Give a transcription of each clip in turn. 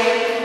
a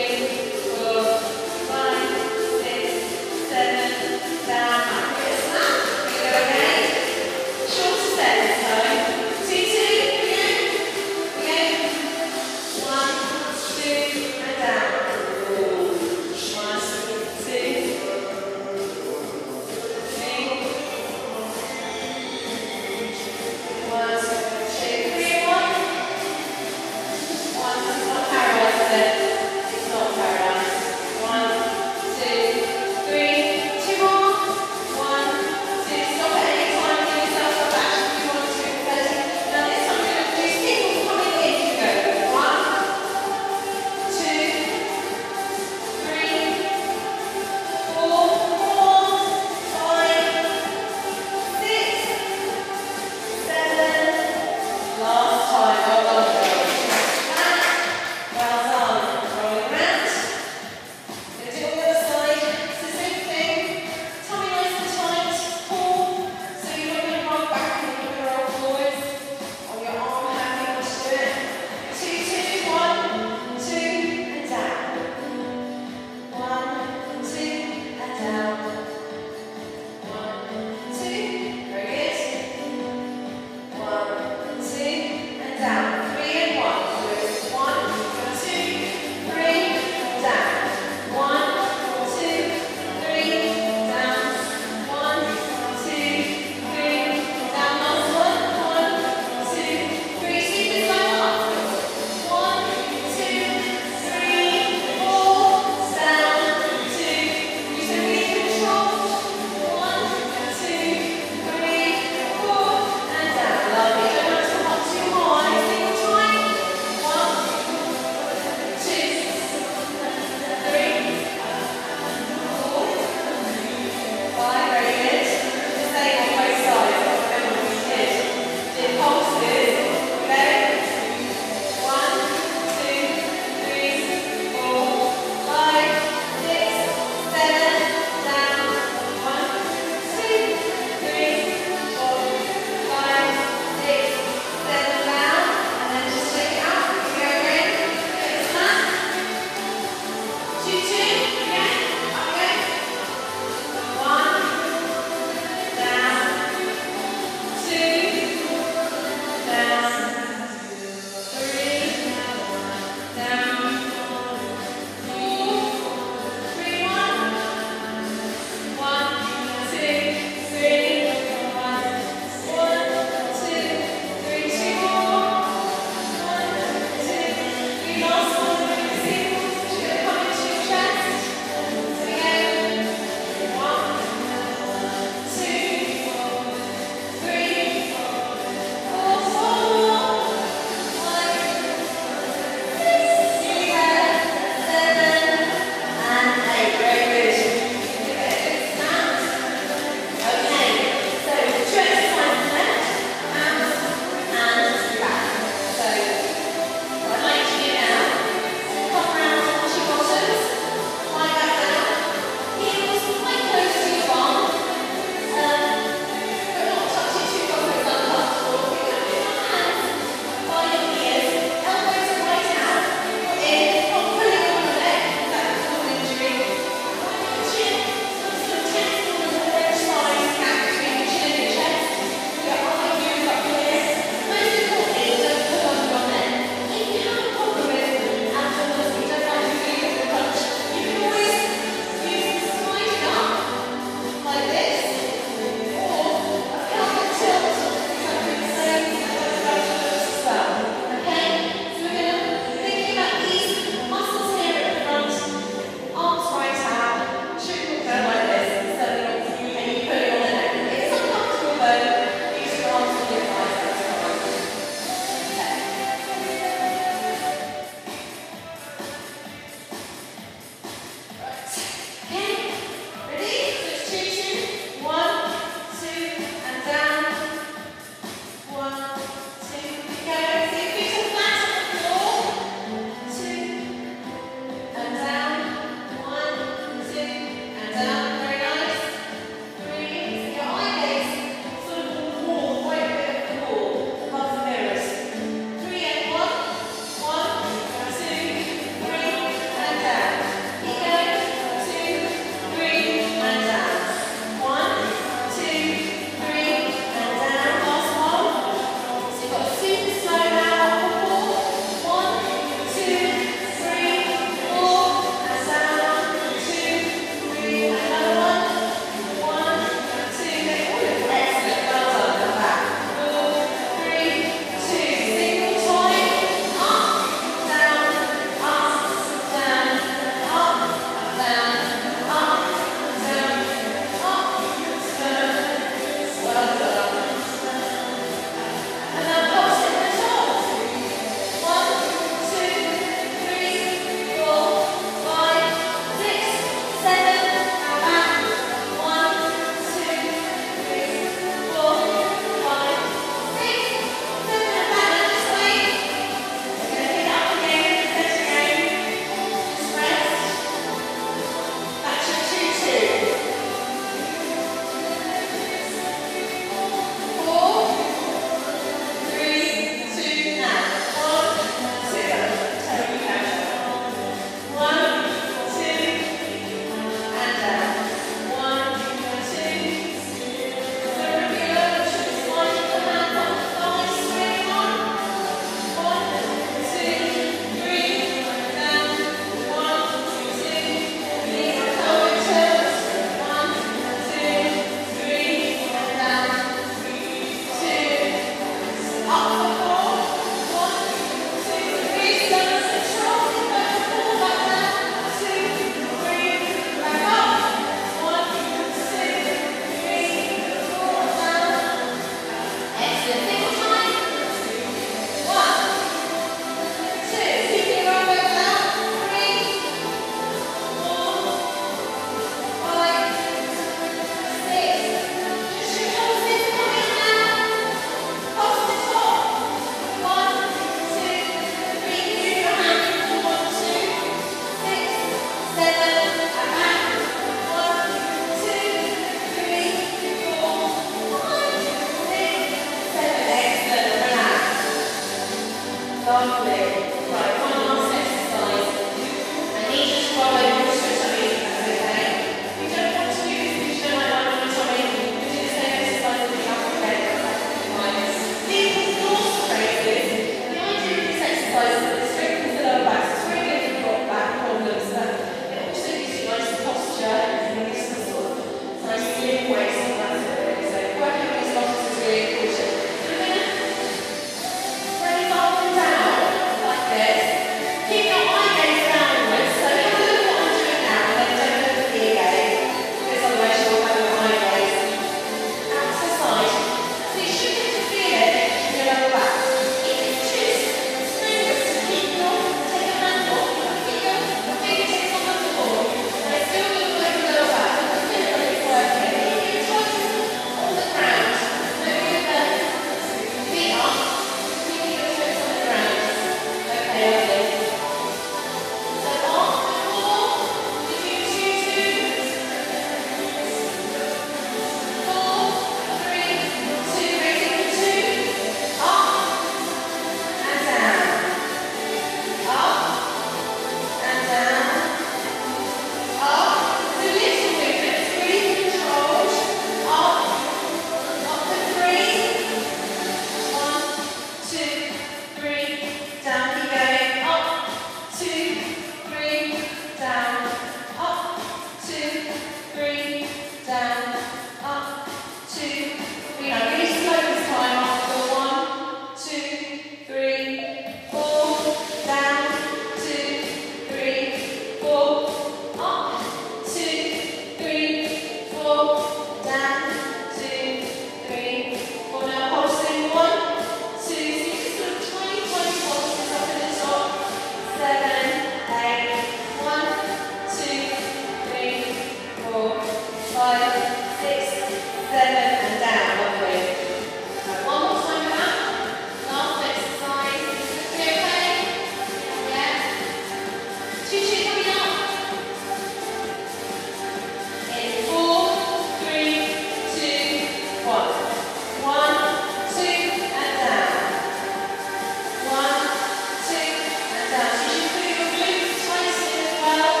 Bye.